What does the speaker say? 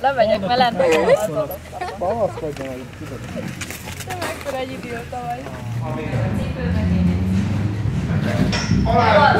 Lemegyek veled, hogy Bavaszkodj hogy tudod. te mekkora egy idióta vagy. Alá.